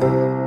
Podcast.